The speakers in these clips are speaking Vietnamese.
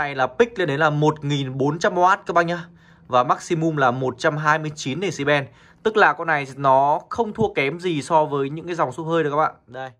này là pick lên đến là 1400W các bác nhá. Và maximum là 129 dB Tức là con này nó không thua kém gì so với những cái dòng súp hơi được các bạn. Đây.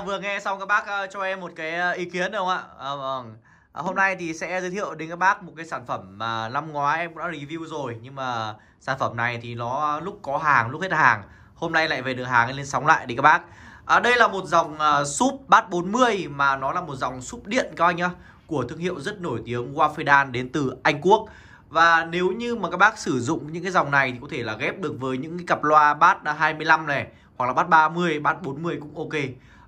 Vừa nghe xong các bác ờ, cho em một cái ờ, ý kiến được không ạ? À, vâng. À, hôm nay thì sẽ giới thiệu đến các bác một cái sản phẩm mà năm ngoái em cũng đã review rồi nhưng mà sản phẩm này thì nó lúc có hàng lúc hết hàng. Hôm nay lại về được hàng lên sóng lại đi các bác. À, đây là một dòng uh, súp bát 40 mà nó là một dòng súp điện các anh nhá của thương hiệu rất nổi tiếng Wafedan đến từ Anh Quốc. Và nếu như mà các bác sử dụng những cái dòng này thì có thể là ghép được với những cái cặp loa bát 25 này hoặc là bát 30, bát 40 cũng ok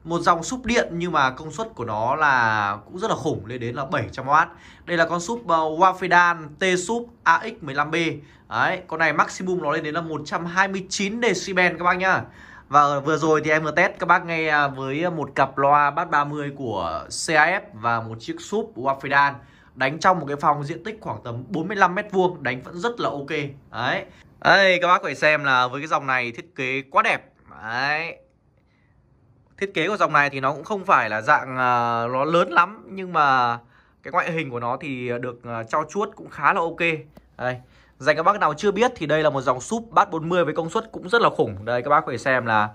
một dòng súp điện nhưng mà công suất của nó là cũng rất là khủng lên đến là 700W đây là con súp ờ, uh, Wafedan T-Súp AX15B đấy con này maximum nó lên đến là 129 decibel các bác nhá. Và vừa rồi thì em vừa test các bác nghe ờ, với một cặp loa bát 30 của CAF và một chiếc súp Wafedan đánh trong một cái phòng diện tích khoảng tầm 45 mét vuông đánh vẫn rất là ok. Đấy. Đây các bác phải xem là với cái dòng này thiết kế quá đẹp. Đấy. Thiết kế của dòng này thì nó cũng không phải là dạng uh, nó lớn lắm Nhưng mà cái ngoại hình của nó thì được à, uh, trao chuốt cũng khá là ok. Đây Dành các bác nào chưa biết thì đây là một dòng súp bát 40 với công suất cũng rất là khủng. Đây các bác có thể xem là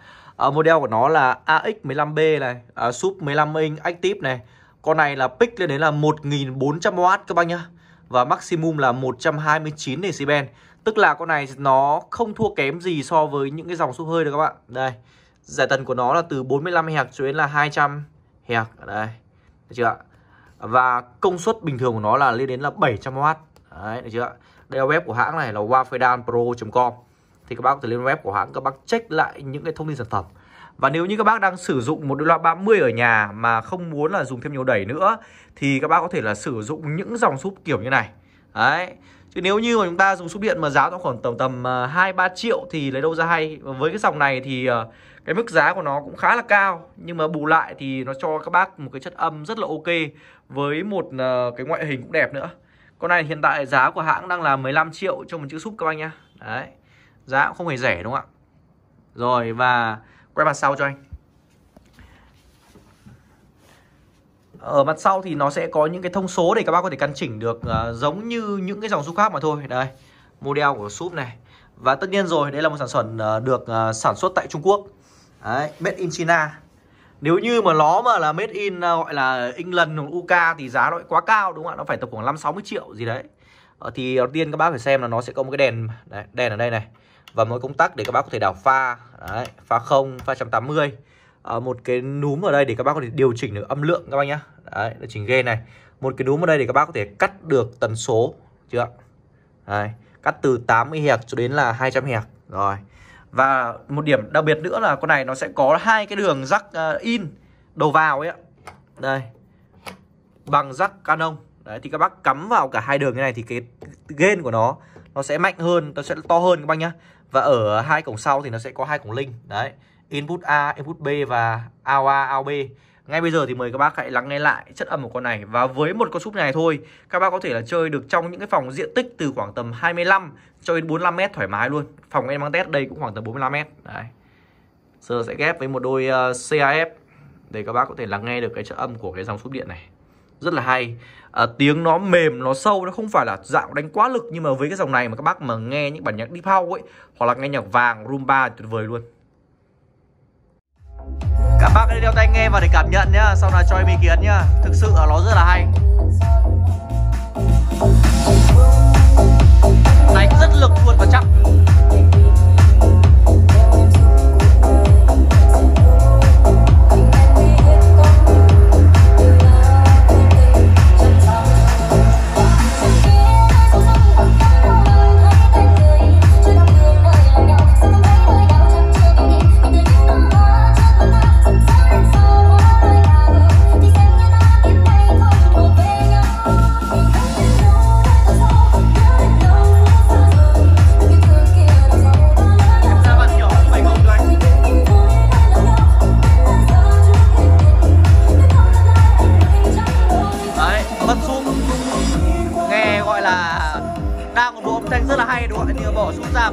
uh, model của nó là AX15B này uh, Súp 15 inch Active này. Con này là pick lên đến là 1400W các bác nhá Và maximum là 129 decibel. Tức là con này nó không thua kém gì so với những cái dòng súp hơi được các bạn. Đây Giải tần của nó là từ 45 Hz cho đến là 200 Hz ở đây. Được chưa? Và công suất bình thường của nó là lên đến là 700W. Đấy, được chưa? Đây là web của hãng này là wafedanpro.com. Thì các bác có thể lên web của hãng các bác check lại những cái thông tin sản phẩm. Và nếu như các bác đang sử dụng một đôi loa 30 ở nhà mà không muốn là dùng thêm nhiều đẩy nữa thì các bác có thể là sử dụng những dòng súp kiểu như này. Đấy. Chứ nếu như mà chúng ta dùng súp điện mà giá nó khoảng tầm tầm ờ, 2-3 triệu thì lấy đâu ra hay. Với cái dòng này thì uh, cái mức giá của nó cũng khá là cao. Nhưng mà bù lại thì nó cho các bác một cái chất âm rất là ok với một uh, cái ngoại hình cũng đẹp nữa. Con này hiện tại giá của hãng đang là 15 triệu cho một chiếc súp các anh nhá. Đấy. Giá cũng không hề rẻ đúng không ạ? Rồi và quay mặt sau cho anh. Ở mặt sau thì nó sẽ có những cái thông số để các bác có thể căn chỉnh được uh, giống như những cái dòng súp khác mà thôi. Đây model của súp này. Và tất nhiên rồi đây là một sản phẩm uh, được uh, sản xuất tại Trung Quốc. Đấy, made in China. Nếu như mà nó mà là made in uh, gọi là England hoặc UK thì giá nó quá cao đúng không ạ? Nó phải tầm khoảng 5-60 triệu gì đấy. Uh, Thì đầu tiên các bác phải xem là nó sẽ có một cái đèn đấy, Đèn ở đây này. Và một công tắc để các bác có thể đảo pha. Đấy, Pha 0, pha 180 Ờ, một cái núm ở đây để các bác có thể điều chỉnh được âm lượng các bác nhá Đấy, điều chỉnh gain này Một cái núm ở đây để các bác có thể cắt được tần số Chưa Đấy, cắt từ 80 Hz cho đến là 200 Hz Rồi và một điểm đặc biệt nữa là con này nó sẽ có hai cái đường rắc uh, ờ, in đầu vào ấy ạ. Đây. Bằng rắc Canon. Đấy thì các bác cắm vào cả hai đường như này thì cái gain của nó nó sẽ mạnh hơn, nó sẽ to hơn các bác nhá. Và ở hai cổng sau thì nó sẽ có hai cổng link. Đấy. Input A, input B và ao A, ao B. Ngay bây giờ thì mời các bác hãy lắng nghe lại chất âm của con này. Và với một con súp này thôi Các bác có thể là chơi được trong những cái phòng diện tích từ khoảng tầm 25 cho đến 45 mét thoải mái luôn. Phòng em mang test đây cũng khoảng tầm 45 mét. Đấy. Giờ sẽ ghép với một đôi ờ, uh, CAF Để các bác có thể lắng nghe được cái chất âm của cái dòng súp điện này. Rất là hay. À, Tiếng nó mềm, nó sâu, nó không phải là dạng đánh quá lực Nhưng mà với cái dòng này mà các bác mà nghe những bản nhạc deep house ấy Hoặc là nghe nhạc vàng, rumba tuyệt vời luôn các bác hãy đeo tai nghe và để cảm nhận nhá. Sau này cho em ý kiến nhá. Thực sự là nó rất là hay. Đánh rất lực luôn và chắc.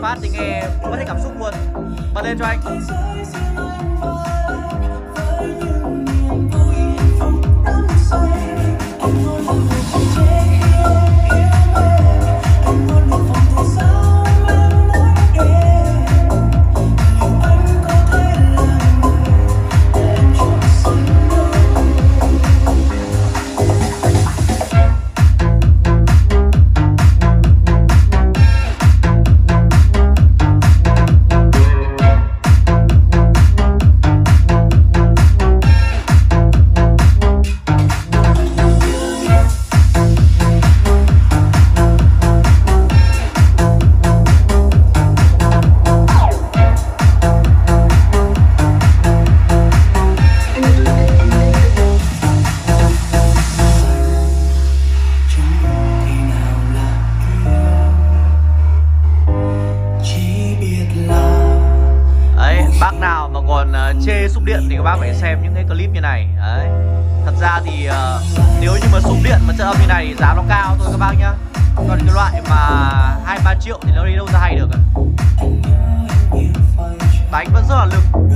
Phát thì nghe mất hết cảm xúc luôn. Bật lên cho anh. Điện thì các bác phải xem những cái clip như này. Đấy. Thật ra thì uh, nếu như mà súng điện mà chất âm như này thì giá nó cao thôi các bác nhá. Còn cái loại mà hai ba triệu thì nó đi đâu ra hay được à? đánh vẫn rất là lực.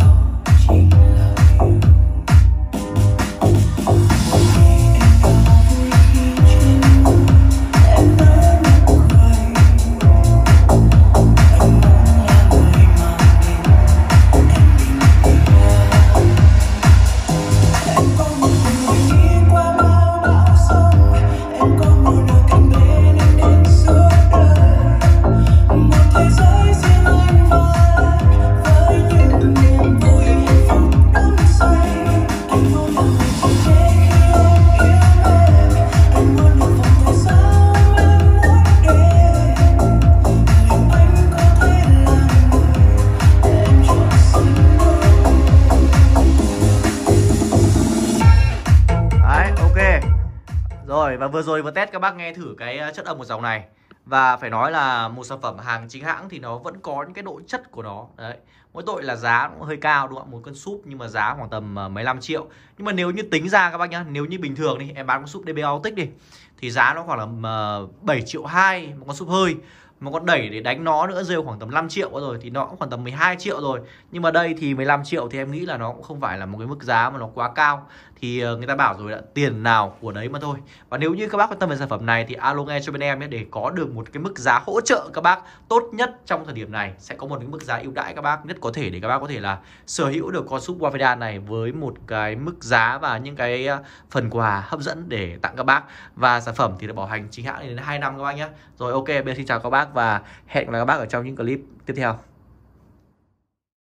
Rồi, và vừa rồi vừa test các bác nghe thử cái ờ, chất âm của dòng này. Và phải nói là một sản phẩm hàng chính hãng thì nó vẫn có những cái độ chất của nó. Đấy, Mỗi tội là giá cũng hơi cao đúng không ạ? Một cân súp nhưng mà giá khoảng tầm ờ, mấy năm triệu. Nhưng mà nếu như tính ra các bác nhá, Nếu như bình thường đi, em bán con súp DB Autic đi, Thì giá nó khoảng là ờ, 7 triệu hai một con súp hơi. Mà con đẩy để đánh nó nữa rơi khoảng tầm 5 triệu rồi, thì nó cũng khoảng tầm 12 triệu rồi. Nhưng mà đây thì 15 triệu thì em nghĩ là nó cũng không phải là một cái mức giá mà nó quá cao thì ờ, người ta bảo rồi là tiền nào của đấy mà thôi. Và nếu như các bác quan tâm về sản phẩm này thì alo nghe cho bên em nhé, để có được một cái mức giá hỗ trợ các bác tốt nhất trong thời điểm này. Sẽ có một cái mức giá ưu đãi các bác nhất có thể để các bác có thể là sở hữu được con súp wafida này với một cái mức giá và những cái ờ, phần quà hấp dẫn để tặng các bác. Và sản phẩm thì được bảo hành chính hãng đến 2 năm các bác nhé. Rồi, ok, bây giờ xin chào các bác và hẹn gặp lại các bác ở trong những clip tiếp theo.